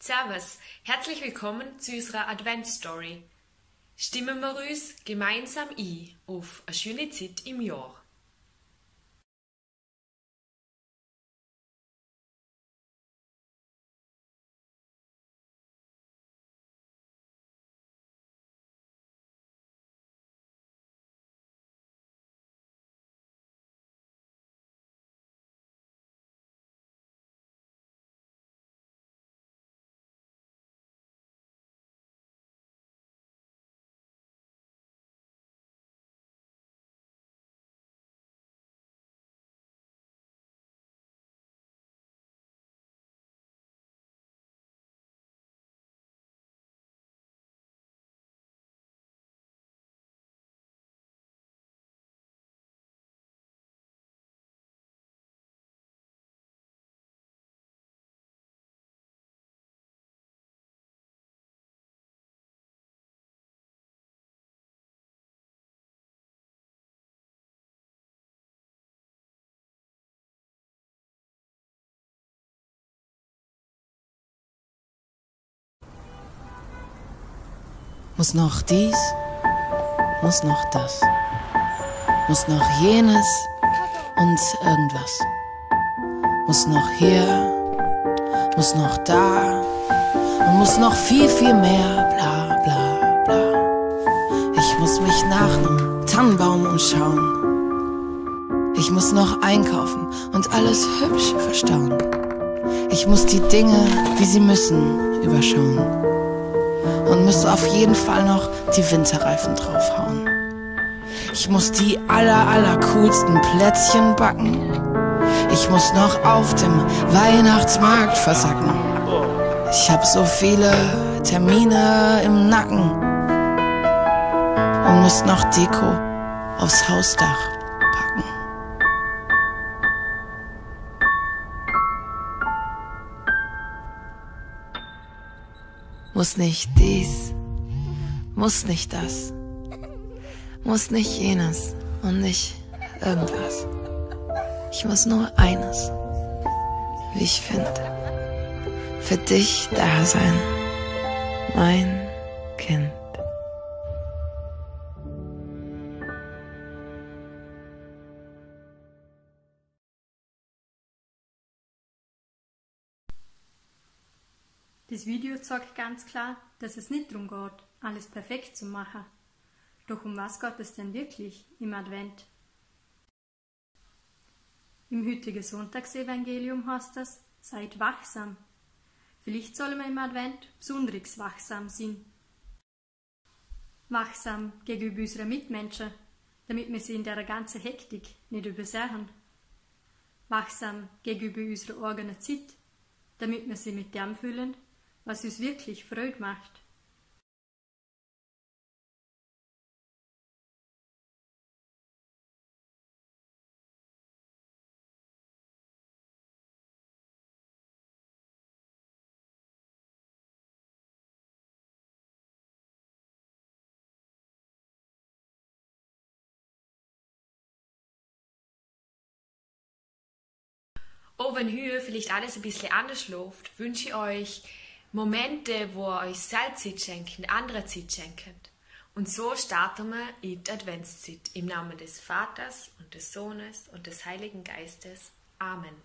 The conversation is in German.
Servus, herzlich willkommen zu unserer Advent-Story. Stimmen wir uns gemeinsam ein auf eine schöne Zeit im Jahr. Muss noch dies, muss noch das, muss noch jenes und irgendwas. Muss noch hier, muss noch da und muss noch viel, viel mehr, bla bla bla. Ich muss mich nach nem Tannenbaum umschauen. Ich muss noch einkaufen und alles hübsch verstauen. Ich muss die Dinge, wie sie müssen, überschauen und muss auf jeden Fall noch die Winterreifen draufhauen. Ich muss die aller, aller coolsten Plätzchen backen. Ich muss noch auf dem Weihnachtsmarkt versacken. Ich hab so viele Termine im Nacken und muss noch Deko aufs Hausdach Muss nicht dies, muss nicht das, muss nicht jenes und nicht irgendwas. Ich muss nur eines, wie ich finde, für dich da sein, mein Kind. Das Video zeigt ganz klar, dass es nicht darum geht, alles perfekt zu machen. Doch um was geht es denn wirklich im Advent? Im heutigen Sonntagsevangelium heißt das, seid wachsam. Vielleicht sollen wir im Advent besonders wachsam sein. Wachsam gegenüber unseren Mitmenschen, damit wir sie in der ganzen Hektik nicht übersehen. Wachsam gegenüber unserer eigenen Zeit, damit wir sie mit dem füllen, was uns wirklich Freude macht. Auch wenn hier vielleicht alles ein bisschen anders läuft, wünsche ich euch Momente, wo ihr euch selbst Zeit schenken, andere Zeit schenken. Und so starten wir in die Adventszeit im Namen des Vaters und des Sohnes und des Heiligen Geistes. Amen.